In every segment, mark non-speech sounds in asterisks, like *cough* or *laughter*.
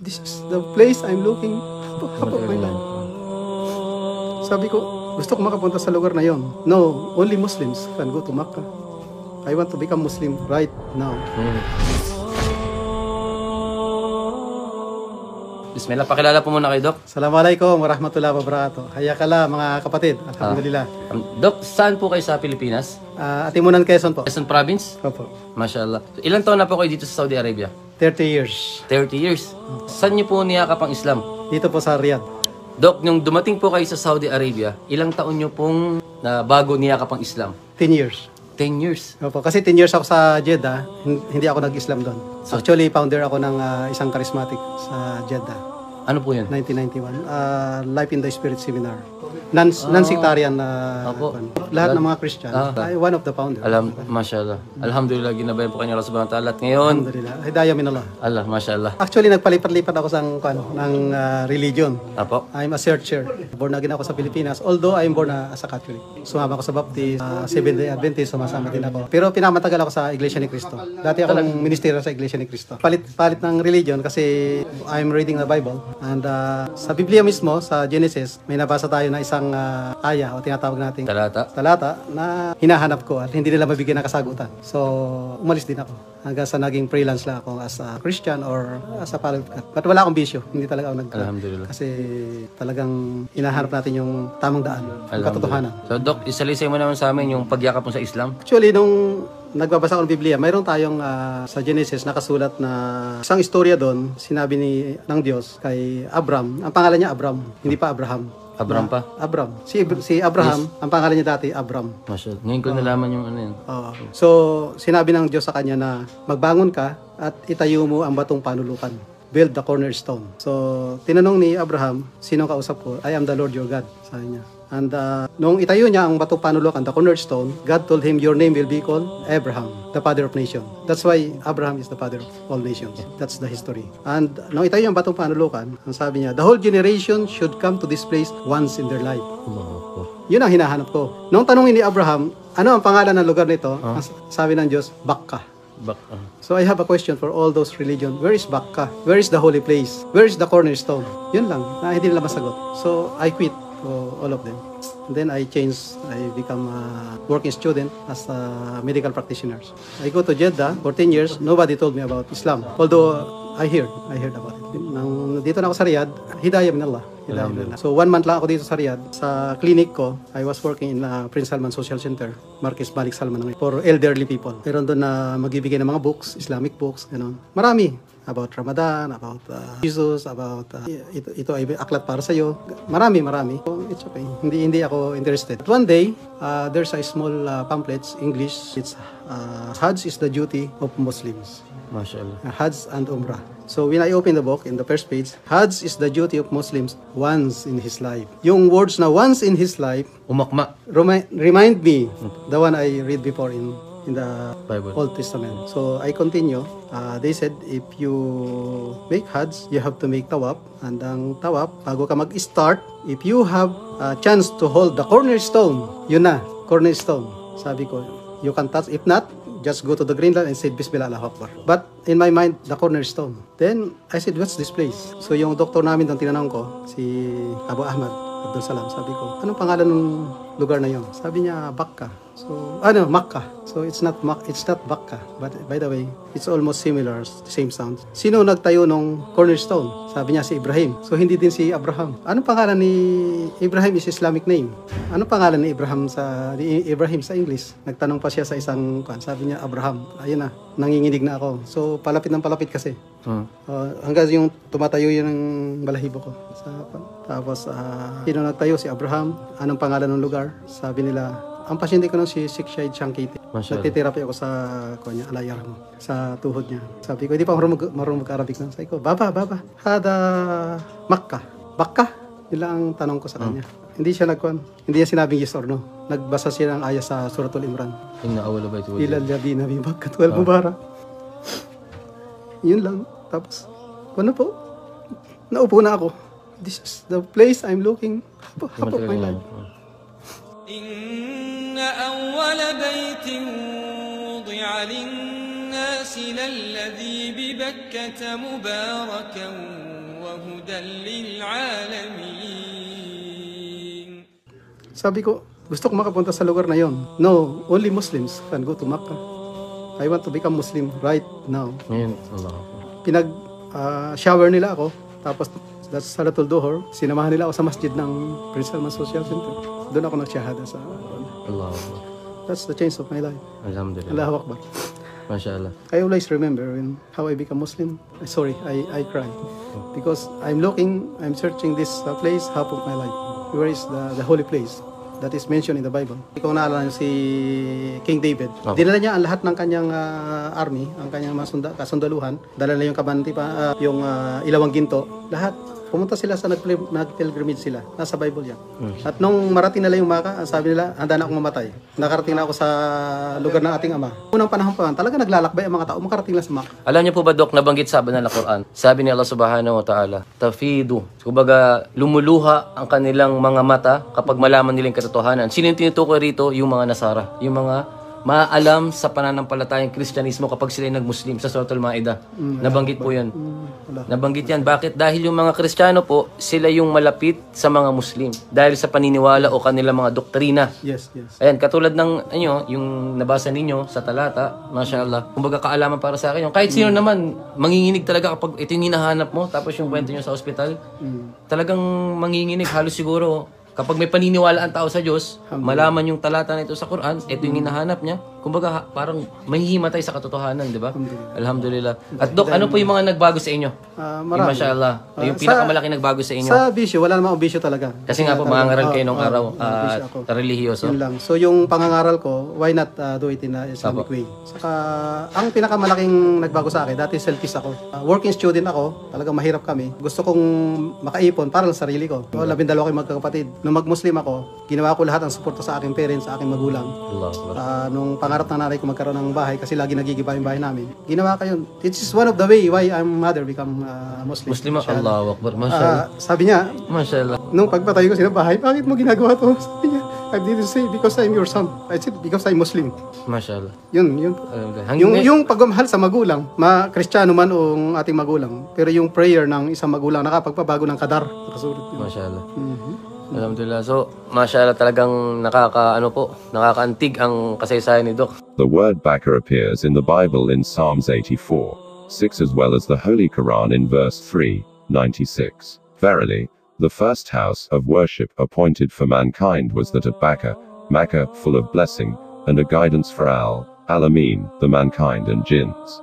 This is the place I'm looking half of my life. Sabi ko, gusto ko makapunta sa lugar na yon. No, only Muslims can go to Makkah. I want to become Muslim right now. Hmm. Bismillah, pakilala po muna kay Doc. Assalamualaikum warahmatullahi wabarakatuh. Hayakala mga kapatid. Alhamdulillah. Um, Doc, saan po kayo sa Pilipinas? Ah, Atimunan Quezon po. Quezon Province? Opo. Mashallah. So, ilan taon na po kayo dito sa Saudi Arabia? 30 years. 30 years. Saan niyo po niyakap ang Islam? Dito po sa Riyadh. Doc, nung dumating po kayo sa Saudi Arabia, ilang taon niyo pong na bago niyakap ang Islam? 10 years. 10 years. Opo, kasi 10 years ako sa Jeddah, hin- hindi ako nag-Islam doon. Actually, founder ako ng ah, isang charismatic sa Jeddah. Ano po yun? 1991. ah, Life in the Spirit Seminar. Non, non-sectarian na Opo. kwan. lahat ng mga Christian. Ah. I one of the founder. Alam, mashallah. Alhamdulillah, ginabayan po ni Allah subhanahu wa ta'ala. At ngayon, Alhamdulillah. Hidayah min Allah. Allah, mashallah. Actually, nagpalipat-lipat ako sa kwan, ng ah, religion. Apo? I'm a searcher. Born again ako sa Pilipinas. Although I'm born ah, as a Catholic. Sumama ako sa Baptist, uh, Seventh-day Adventist, sumasama din ako. Pero pinamatagal ako sa Iglesia ni Cristo. Dati ako ng ministeryo sa Iglesia ni Cristo. Palit, palit ng religion kasi I'm reading the Bible. And ah, sa Biblia mismo, sa Genesis, may nabasa tayo na isang ah, aya o tinatawag nating Talata. talata na hinahanap ko at hindi nila mabigyan ng kasagutan. So, umalis din ako. Hanggang sa naging freelance lang ako as a Christian or as a follower of God. But wala akong bisyo. Hindi talaga ako nag Alhamdulillah. Kasi talagang hinahanap natin yung tamang daan, yung katotohanan. So, Doc, isalisay mo naman sa amin yung pagyakap mo sa Islam. Actually, nung nagbabasa ako ng Biblia, mayroon tayong ah, sa Genesis nakasulat na isang istorya doon, sinabi ni ng Diyos kay Abram. Ang pangalan niya Abram, hindi pa Abraham. Abram pa? Abram. Si, si Abraham, ang pangalan niya dati Abram. Mashallah. Ngayon ko nalaman yung ano yun. Oo. So, sinabi ng Diyos sa kanya na magbangon ka at itayo mo ang batong panulukan. Build the cornerstone. So, tinanong ni Abraham, sino kausap ko? I am the Lord your God, sabi niya. And uh, nung itayo niya ang batong panulukan, the cornerstone, God told him, your name will be called Abraham, the father of nation. That's why Abraham is the father of all nations. That's the history. And nung itayo ang batong panulukan, ang sabi niya, the whole generation should come to this place once in their life. Yun ang hinahanap ko. Nung tanongin ni Abraham, ano ang pangalan ng lugar nito? Ang Sabi ng Diyos, Bakka. Bak, ah. So I have a question for all those religion. Where is Bakka? Where is the holy place? Where is the cornerstone? Yun lang, na hindi nila masagot. So I quit for all of them. And then I changed, I become a working student as a medical practitioner. I go to Jeddah for 10 years. Nobody told me about Islam. Although I heard, I heard about it. Nang dito na ako sa Riyadh, hidayah min Allah. Hidayah. So one month lang ako dito sa Riyadh. Sa clinic ko, I was working in uh, Prince Salman Social Center, Marquis Malik Salman, for elderly people. Meron doon na magbibigay ng mga books, Islamic books, gano'n. Marami about Ramadan, about uh, Jesus, about uh, ito, ito ay aklat para sa iyo. Marami, marami. So, it's okay. Hindi hindi ako interested. But one day, uh, there's a small uh, pamphlets, English. It's uh, Hajj is the duty of Muslims. Mashallah. Hajj and Umrah. So when I open the book in the first page, Hajj is the duty of Muslims once in his life. Yung words na once in his life Umakma. remi- remind me the one I read before in in the Bible. Old Testament. So I continue. Uh, they said if you make Hajj, you have to make tawaf. And ang tawaf, bago ka mag-start, if you have a chance to hold the cornerstone, yun na, cornerstone. Sabi ko, you can touch. If not, just go to the green line and say Bismillah Allahu Akbar. But in my mind, the cornerstone. Then I said, what's this place? So yung doktor namin doon tinanong ko, si Abu Ahmad Abdul Salam, sabi ko, anong pangalan ng lugar na yon? Sabi niya, Bakka. So, ano, Makkah. So it's not Mak it's not Bakka. But by the way, it's almost similar, same sound. Sino nagtayo nung cornerstone? Sabi niya si Ibrahim. So hindi din si Abraham. Anong pangalan ni Ibrahim is Islamic name? Anong pangalan ni Ibrahim sa ni Ibrahim sa English? Nagtanong pa siya sa isang. Sabi niya Abraham. Ayun na, nanginginig na ako. So palapit ng palapit kasi. Hmm. Uh, hanggang yung tumatayo yun ng balahibo ko. Sa, tapos, uh, sino nagtayo? Si Abraham. Anong pangalan ng lugar? Sabi nila, ang pasyente ko nung si Sikshai Chankiti. Nagtitherapy ako sa kanya, alayar mo, sa tuhod niya. Sabi ko, hindi pa marunong, mag- marunong mag-Arabic na. Sabi ko, baba, baba. Hada Makkah. Bakka? Lang ang tanong ko sa kanya. Hindi siya nagkuhan. Hindi niya sinabing yes or no. Nagbasa siya ng ayah sa Suratul Imran. Inna awala ba ito? Ilal ladina bi Makkah wal Mubarak. Yun lang. Tapos, ano po? Naupo na ako. This is the place I'm looking half half of my life. إن أول بيت وضع للناس للذي ببكة مباركا للعالمين Sabi ko, gusto ko makapunta sa lugar na yon. No, only Muslims can go to Makkah. I want to become Muslim right now. Ngayon, Allah. Pinag ah, shower nila ako. Tapos that's Salatul Duhur. Sinamahan nila ako sa masjid ng Prince Salman Social Center. Doon ako nagsyahada sa Allah. That's the change of my life. Alhamdulillah. Allahu Akbar. MashaAllah. I always remember when how I become Muslim. I- Sorry, I, I cry because I'm looking, I'm searching this uh, place half of my life. Where is the, the holy place that is mentioned in the Bible? Ikaw naalala niyo si King David. Opo. Dinala niya ang lahat ng kanyang ah, army, ang kanyang mga sunda, kasundaluhan. Dala na yung kabanti pa, ah, yung ah, ilawang ginto. Lahat. Pumunta sila sa nagpil- nag-pilgrimage sila. Nasa Bible yan. At nung marating nila yung Maka, ang sabi nila, handa na akong mamatay. Nakarating na ako sa lugar ng ating ama. Unang panahon pa, talaga naglalakbay ang mga tao, makarating lang sa Maka. Alam niyo po ba, Dok, nabanggit sa banal na Quran? Sabi ni Allah subhanahu wa ta'ala, tafidu. Kumbaga, lumuluha ang kanilang mga mata kapag malaman nila yung katotohanan. Sino yung tinutukoy rito? Yung mga Nasara. Yung mga maalam sa pananampalatayang Kristyanismo kapag sila nag-Muslim sa Suratul Maida. Nabanggit po yan. wala. Nabanggit yan. Bakit? Dahil yung mga Kristiyano po, sila yung malapit sa mga Muslim. Dahil sa paniniwala o kanilang mga doktrina. Yes, yes. Ayan, katulad ng ano, yung nabasa ninyo sa talata, mashallah. Kumbaga kaalaman para sa akin. Yung kahit sino naman, manginginig talaga kapag ito yung hinahanap mo, tapos yung kwento nyo sa ospital, talagang manginginig. Halos siguro, kapag may paniniwala ang tao sa Diyos, malaman yung talata na ito sa Quran, ito yung hinahanap niya. Kumbaga, parang mahihimatay sa katotohanan, di ba? Alhamdulillah. At Dok, ano po yung mga nagbago sa inyo? Ah, Yung marami. mashallah. Ah, yung sa- pinakamalaki nagbago sa inyo. Sa bisyo, wala namang bisyo talaga. Kasi nga po, Talaga- mangangaral kayo nung oo, araw bisyo ako. religyoso. Yun lang. So yung pangangaral ko, why not uh, do it in a Islamic Apo. way? Saka ang pinakamalaking nagbago sa akin, dati selfish ako. Uh, working student ako, talagang mahirap kami. Gusto kong makaipon para sa sarili ko. So, labindalawa kayong magkakapatid. Nung mag-Muslim ako, ginawa ko lahat ng suporta sa aking parents, sa aking magulang. Allah Akbar. Ah, nung pangarap ng nanay ko magkaroon ng bahay kasi lagi nagigiba yung bahay namin. Ginawa ko yun. This is one of the way why I'm mother become uh, Muslim. Muslim. Allah Akbar. Mashallah. Ah, sabi niya, Mashallah. Nung pagpatay ko sila bahay, bakit mo ginagawa to? *laughs* Sabi niya, I didn't say because I'm your son. I said because I'm Muslim. Mashallah. Yun, yun. Hanggang Yung, yung pagmamahal sa magulang, ma kristyano man o ang ating magulang, pero yung prayer ng isang magulang nakapagpabago ng kadar. Nakasulit yun. Mashallah. Mhm. Mm-hmm. Alhamdulillah. So, mashallah talagang nakaka, ano po, nakakaantig ang kasaysayan ni Doc. The word Baka appears in the Bible in Psalms 84, 6 as well as the Holy Quran in verse 3, 96. Verily, the first house of worship appointed for mankind was that of Baka, Makkah, full of blessing, and a guidance for Al, Alamin, the mankind and jinns.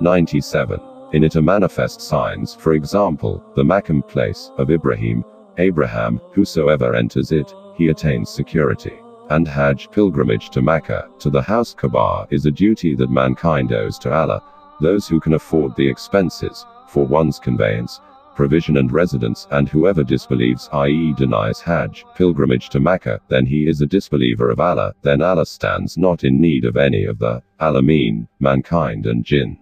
97. In it are manifest signs, for example, the Makam place of Ibrahim, Abraham, whosoever enters it, he attains security. And Hajj pilgrimage to Mecca, to the house Kaaba, is a duty that mankind owes to Allah, those who can afford the expenses, for one's conveyance, provision and residence, and whoever disbelieves, i.e., denies Hajj, pilgrimage to Mecca, then he is a disbeliever of Allah, then Allah stands not in need of any of the Alameen, mankind and jinns.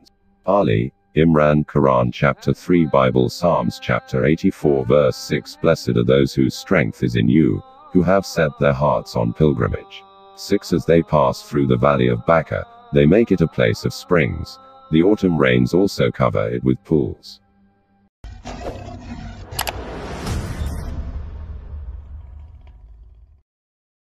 Ali, Imran Quran chapter 3 Bible Psalms chapter 84 verse 6 Blessed are those whose strength is in you, who have set their hearts on pilgrimage. 6 As they pass through the valley of Baca, they make it a place of springs. The autumn rains also cover it with pools.